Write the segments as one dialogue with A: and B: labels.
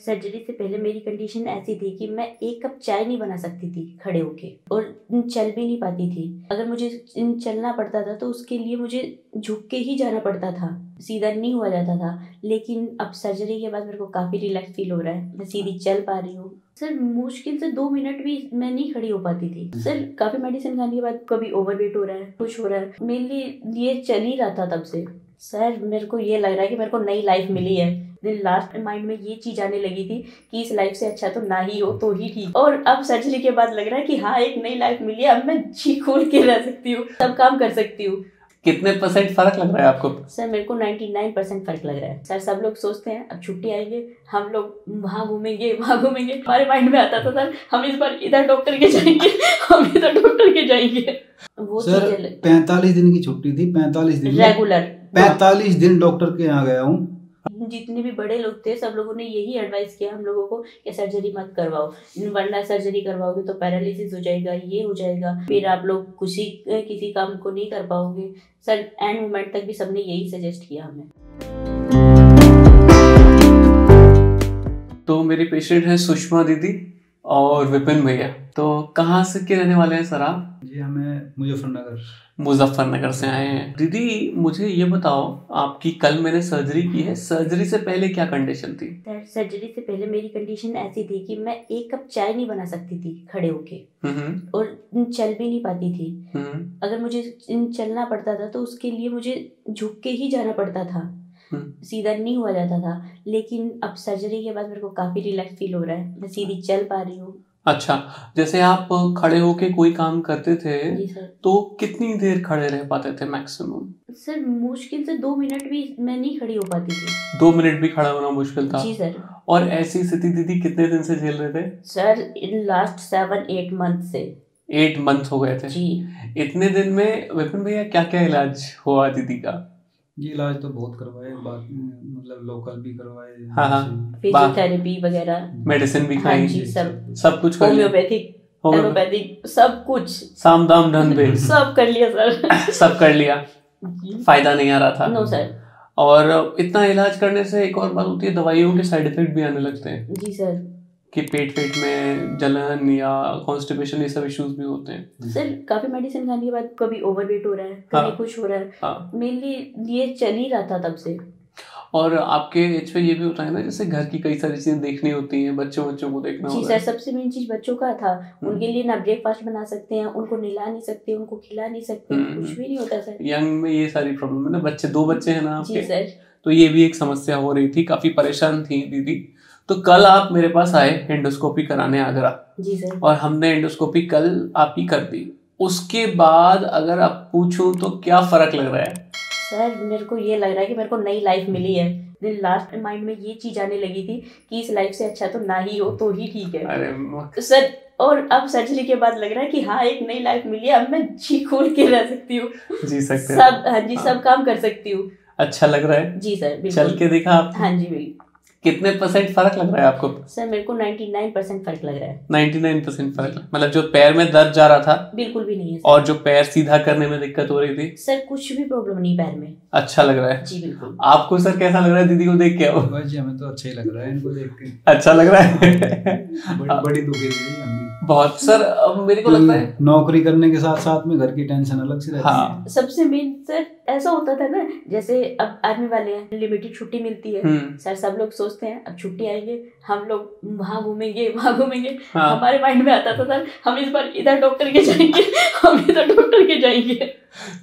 A: Surgery से पहले मेरी कंडीशन ऐसी थी कि मैं एक कप चाय नहीं बना सकती थी खड़े होके और चल भी नहीं पाती थी। अगर मुझे चलना पड़ता था तो उसके लिए मुझे झुक के ही जाना पड़ता था। सीधा नहीं हुआ जाता था, लेकिन अब सर्जरी के बाद मेरे को काफ़ी रिलैक्स फील हो रहा है। मैं सीधी चल पा रही हूँ। सर, मुश्किल से दो मिनट भी मैं नहीं खड़ी हो पाती थी। सर, काफ़ी मेडिसिन खाने के बाद कभी ओवरवेट हो रहा है, कुछ हो रहा है। मेनली ये चल ही रहा था तब से। सर मेरे को ये लग रहा है कि मेरे को नई लाइफ मिली है। दिन लास्ट माइंड में ये चीज़ आने लगी थी कि इस लाइफ से अच्छा तो ना ही हो तो ही ठीक। और अब सर्जरी के बाद लग रहा है कि हाँ एक नई लाइफ मिली है अब मैं जी खोल के रह सकती हूँ सब काम कर सकती हूँ।
B: कितने परसेंट फ़र्क लग रहा है आपको?
A: सर मेरे को 99 परसेंट फ़र्क लग रहा है। सर सब लोग सोचते हैं अब छुट्टी आएगी हम लोग वहाँ घूमेंगे वहाँ घूमेंगे। हमारे माइंड में आता था सर हम इस बार इधर डॉक्टर के जाएँगे हम इधर डॉक्टर के जाएँगे।
C: वो सर पैंतालीस दिन की छुट्टी थी पैंतालीस दिन
A: रेगुलर
C: पैंतालीस दिन डॉक्टर के यहाँ गया हूँ।
A: जितने भी बड़े लोग थे सब लोगों ने यही एडवाइस किया हम लोगों को कि सर्जरी मत करवाओ। वरना सर्जरी करवाओगे तो पैरालिसिस हो जाएगा ये हो जाएगा। फिर आप लोग खुशी किसी काम को नहीं कर पाओगे। सर एंड मोमेंट तक भी सबने यही सजेस्ट किया हमें।
B: तो मेरी पेशेंट है सुषमा दीदी। और विपिन भैया तो कहाँ से के रहने वाले हैं सर आप?
C: जी हमें मुजफ्फरनगर।
B: मुजफ्फरनगर से आए हैं। दीदी मुझे ये बताओ आपकी कल मैंने सर्जरी की है सर्जरी से पहले क्या कंडीशन थी?
A: सर सर्जरी से पहले मेरी कंडीशन ऐसी थी कि मैं एक कप चाय नहीं बना सकती थी खड़े होके। और चल भी नहीं पाती थी। अगर मुझे चलना पड़ता था तो उसके लिए मुझे झुक के ही जाना पड़ता था। सीधा नहीं हुआ जाता था लेकिन अब सर्जरी के बाद मेरे को काफ़ी रिलैक्स फील हो रहा है। मैं सीधी चल पा रही हूँ।
B: अच्छा जैसे आप खड़े होके कोई काम करते थे तो कितनी देर खड़े रह पाते थे मैक्सिमम
A: सर मुश्किल से दो मिनट भी मैं नहीं खड़ी हो पाती थी।
B: दो मिनट भी खड़ा होना मुश्किल था?
A: जी सर।
B: और ऐसी स्थिति दीदी कितने दिन से झेल रहे थे?
A: Sir in last seven eight month से।
B: एट मंथ हो गए थे।
A: जी।
B: इतने दिन में विपिन भैया क्या क्या इलाज हुआ दीदी का?
C: जी इलाज तो बहुत करवाए मतलब लोकल भी करवाए
B: हाँ हाँ।
A: फिजियोथेरेपी वगैरह।
B: मेडिसिन भी खाई।
A: हाँ सब।
B: सब कुछ कर
A: होम्योपैथिक एलोपैथिक सब कुछ।
B: साम दाम ढंग पे।
A: सब कर लिया सर।
B: सब कर लिया। फ़ायदा नहीं आ रहा था।
A: नो सर
B: और इतना इलाज करने से एक और बात होती है दवाइयों के साइड इफ़ेक्ट भी आने लगते हैं।
A: जी सर
B: कि पेट पेट में जलन या कॉन्स्टिपेशन ये सब इश्यूज़ भी होते हैं।
A: सर काफ़ी मेडिसिन खाने के बाद कभी ओवरवेट हो रहा है कभी हाँ, कुछ हो रहा है। हाँ, मेनली ये चल ही रहा था तब से।
B: और आपके एज पे ये भी होता है ना जैसे घर की कई सारी चीज़ें देखनी होती हैं बच्चों बच्चों को देखना
A: जी सर सबसे मेन चीज़ बच्चों का था। हम्म। उनके लिए ना ब्रेकफास्ट बना सकते हैं उनको निला नहीं सकते उनको खिला नहीं सकते हम्म, कुछ भी नहीं होता सर।
B: यंग में ये सारी प्रॉब्लम है ना बच्चे दो बच्चे हैं ना
A: जी सर।
B: तो ये भी एक समस्या हो रही थी काफ़ी परेशान थी दीदी। तो कल आप मेरे पास आए एंडोस्कोपी कराने आगरा।
A: जी सर।
B: और हमने एंडोस्कोपी कल आपकी कर दी। उसके बाद अगर आप पूछूँ तो क्या फ़र्क लग रहा है?
A: सर मेरे को ये लग रहा है कि मेरे को नई लाइफ मिली है। दिन लास्ट माइंड में ये चीज़ आने लगी थी कि इस लाइफ से अच्छा तो ना ही हो तो ही ठीक है।
B: अरे
A: सर और अब सर्जरी के बाद लग रहा है कि हाँ एक नई लाइफ मिली है। अब मैं जी खोल के रह सकती हूँ।
B: जी सकते
A: सब हाँ जी सब काम कर सकती हूँ।
B: अच्छा लग रहा है?
A: जी सर
B: चल के देखा आप
A: हाँ जी बिल्कुल।
B: कितने परसेंट फ़र्क लग रहा है आपको?
A: सर मेरे को 99 परसेंट फ़र्क लग रहा है।
B: 99 परसेंट फ़र्क मतलब जो पैर में दर्द जा रहा था
A: बिल्कुल भी नहीं है
B: और जो पैर सीधा करने में दिक्कत हो रही थी?
A: सर कुछ भी प्रॉब्लम नहीं पैर में।
B: अच्छा लग रहा है।
A: जी बिल्कुल।
B: आपको सर कैसा लग रहा है? दीदी को देख के
C: जी हमें तो अच्छा ही लग रहा है इनको देख के।
B: अच्छा लग रहा है?
C: बड़ी, बड़ी दुखी
B: बहुत। सर अब मेरे को लगता है
C: नौकरी करने के साथ साथ में घर की टेंशन अलग से रहती
B: हाँ।
C: है।
A: सबसे मेन सर ऐसा होता था ना जैसे अब आर्मी वाले हैं लिमिटेड छुट्टी मिलती है।
B: हम्म।
A: सर सब लोग सोचते हैं अब छुट्टी आएगी हम लोग वहाँ घूमेंगे वहाँ घूमेंगे।
B: हाँ।
A: हमारे माइंड में आता था सर हम इस बार इधर डॉक्टर के जाएँगे हम इधर डॉक्टर के जाएँगे।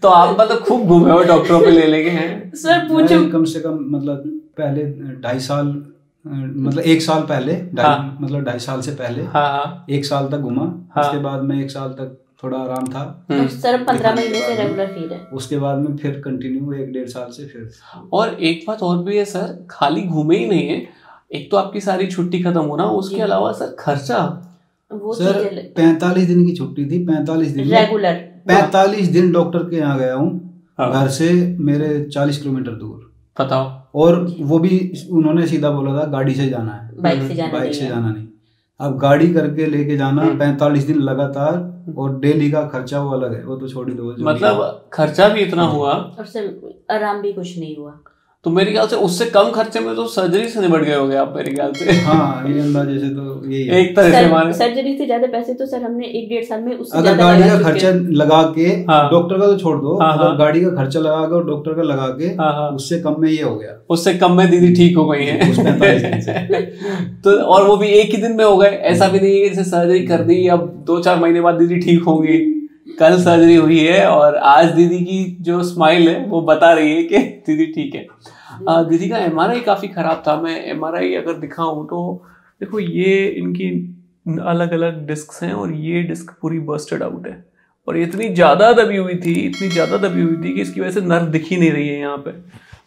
B: तो आप मतलब खूब घूमे हो डॉक्टरों पे ले लेके हैं।
A: सर पूछो।
C: कम से कम मतलब पहले ढाई साल मतलब एक साल पहले हाँ, मतलब ढाई साल से पहले।
B: हाँ, हाँ,
C: एक साल तक घूमा हाँ, उसके बाद में एक साल तक थोड़ा आराम था।
A: हम्म। सर पंद्रह महीने से रेगुलर फील है।
C: उसके बाद में फिर कंटिन्यू एक डेढ़ साल से फिर।
B: और एक बात और भी है सर खाली घूमे ही नहीं है। एक तो आपकी सारी छुट्टी खत्म होना उसके अलावा सर खर्चा?
A: वो
C: सर पैंतालीस दिन की छुट्टी थी पैंतालीस दिन
A: रेगुलर
C: पैंतालीस दिन डॉक्टर के यहाँ गया हूँ। घर से मेरे चालीस किलोमीटर दूर।
B: बताओ।
C: और वो भी उन्होंने सीधा बोला था गाड़ी से जाना है।
A: बाइक से जाना
C: बाइक से जाना नहीं। अब गाड़ी करके लेके जाना हम्म। पैंतालीस दिन लगातार और डेली का खर्चा वो अलग है वो तो छोड़ ही दो।
B: मतलब खर्चा भी इतना हुआ।
A: और आराम भी कुछ नहीं हुआ।
B: तो मेरे ख्याल से उससे कम खर्चे में तो सर्जरी से निबट गए होगे आप मेरे ख्याल से।
C: हाँ ये अंदाजे से तो यही है।
B: एक तरह से माने।
A: सर्जरी से ज़्यादा पैसे तो सर हमने एक डेढ़ साल में उससे
C: अगर गाड़ी का खर्चा लगा के
B: हाँ।
C: डॉक्टर का तो छोड़ दो
B: हाँ, हाँ।
C: अगर गाड़ी का खर्चा लगा के और डॉक्टर का लगा के
B: हाँ हाँ।
C: उससे कम में ये हो गया।
B: उससे कम में दीदी ठीक हो गई। है। तो और वो भी एक ही दिन में हो गए ऐसा भी नहीं है जैसे सर्जरी कर दी अब दो चार महीने बाद दीदी ठीक होंगी। कल सर्जरी हुई है और आज दीदी की जो स्माइल है, वो बता रही है कि दीदी ठीक है। दीदी का एमआरआई काफ़ी खराब था। मैं एमआरआई अगर दिखाऊँ तो देखो, ये इनकी अलग अलग डिस्क हैं और ये डिस्क पूरी बर्स्टेड आउट है। और इतनी ज़्यादा दबी हुई थी, इतनी ज़्यादा दबी हुई थी कि इसकी वजह से नर्व दिख ही नहीं रही है यहाँ पे।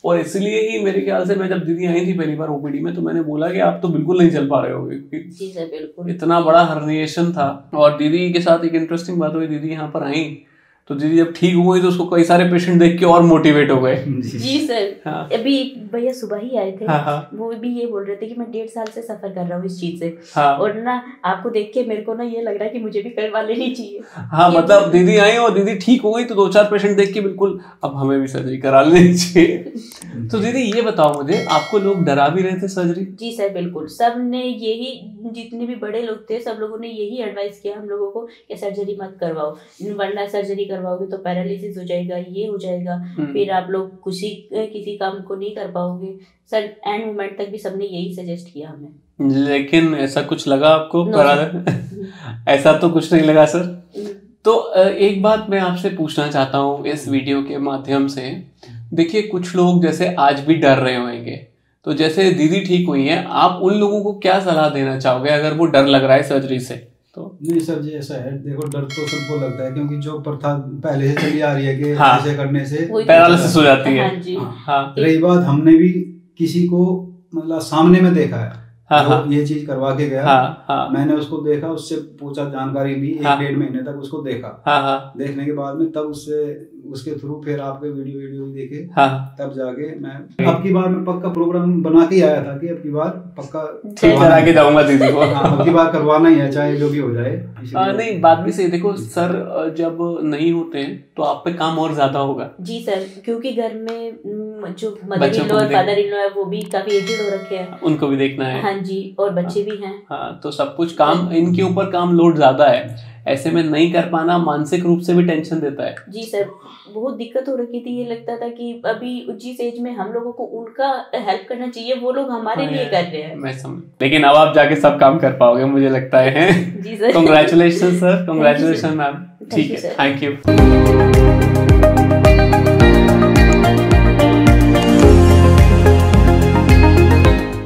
B: और इसलिए ही मेरे ख्याल से मैं जब दीदी आई थी पहली बार ओपीडी में तो मैंने बोला कि आप तो बिल्कुल नहीं चल पा रहे हो क्योंकि
A: जी सर बिल्कुल।
B: इतना बड़ा हर्निएशन था। और दीदी के साथ एक इंटरेस्टिंग बात हुई दीदी यहाँ पर आई। तो दीदी जब ठीक हो गई तो उसको कई सारे पेशेंट देख के और मोटिवेट हो गए।
A: जी। सर
B: हाँ।
A: अभी एक भैया सुबह ही आए थे।
B: हाँ हाँ।
A: वो भी ये बोल रहे थे कि मैं डेढ़ साल से सफ़र कर रहा हूँ इस चीज़ से।
B: हाँ।
A: और ना आपको देख के मेरे को ना ये लग रहा है कि मुझे भी करवा लेनी चाहिए।
B: हाँ मतलब दीदी आई और दीदी ठीक हो गई तो दो चार पेशेंट देख के बिल्कुल अब हमें भी सर्जरी करा लेनी चाहिए। तो दीदी ये बताओ मुझे आपको लोग डरा भी रहे थे सर्जरी
A: जी सर बिल्कुल। सबने यही जितने भी बड़े लोग थे सब लोगों ने यही एडवाइस किया हम लोगों को कि सर्जरी मत करवाओ। वरना सर्जरी करवाओगे तो पैरालिसिस हो जाएगा ये हो जाएगा।
B: हम्म,
A: फिर आप लोग किसी किसी काम को नहीं कर पाओगे। सर एंड मोमेंट तक भी सबने यही सजेस्ट किया हमें।
B: लेकिन ऐसा कुछ लगा आपको? ऐसा तो कुछ नहीं लगा सर? तो एक बात मैं आपसे पूछना चाहता हूँ इस वीडियो के माध्यम से। देखिए कुछ लोग जैसे आज भी डर रहे होंगे। तो जैसे दीदी ठीक हुई हैं आप उन लोगों को क्या सलाह देना चाहोगे अगर वो डर लग रहा है सर्जरी से?
C: नहीं सर जी ऐसा है। देखो डर तो सबको लगता है क्योंकि जो प्रथा पहले से चली आ रही है कि
B: हाँ।
C: ऐसे करने से
B: पैरालिसिस हो जाती है।
A: हाँ
C: हाँ।
B: हाँ
C: रही बात हमने भी किसी को मतलब सामने में देखा है।
B: हाँ हाँ।
C: ये चीज़ करवा के गया।
B: हाँ हाँ।
C: मैंने उसको देखा उससे पूछा जानकारी ली एक। डेढ़ महीने तक उसको देखा।
B: हाँ हाँ।
C: देखने के बाद में तब उससे उसके थ्रू फिर आपके वीडियो वीडियो भी देखे।
B: हाँ।
C: तब जाके मैं अब की बार मैं पक्का प्रोग्राम बना के आया था कि अब की बार पक्का
B: ठीक
C: करवाना
B: करा के जाऊँगा दीदी को।
C: हाँ, अब की बार करवाना ही है चाहे जो भी हो जाए।
B: आ, नहीं बात भी सही देखो सर जब नहीं होते हैं तो आप पे काम और ज़्यादा होगा।
A: जी सर क्योंकि घर में जो मदर इन लॉ और
B: भी
A: फादर इन लॉ है वो भी काफ़ी एजेड हो रखे हैं।
B: उनको भी देखना है।
A: हाँ जी और बच्चे भी हैं।
B: हाँ तो सब कुछ काम इनके ऊपर काम लोड ज़्यादा है। ऐसे में नहीं कर पाना मानसिक रूप से भी टेंशन देता है।
A: जी सर बहुत दिक्कत हो रखी थी ये लगता था कि अभी जिस एज में हम लोगों को उनका हेल्प करना चाहिए वो लोग हमारे
B: हाँ
A: लिए कर रहे हैं।
B: मैं समझ लेकिन अब आप जाके सब काम कर पाओगे मुझे लगता है।
A: जी sir.
B: Congratulation sir congratulation ma'am ठीक है थैंक यू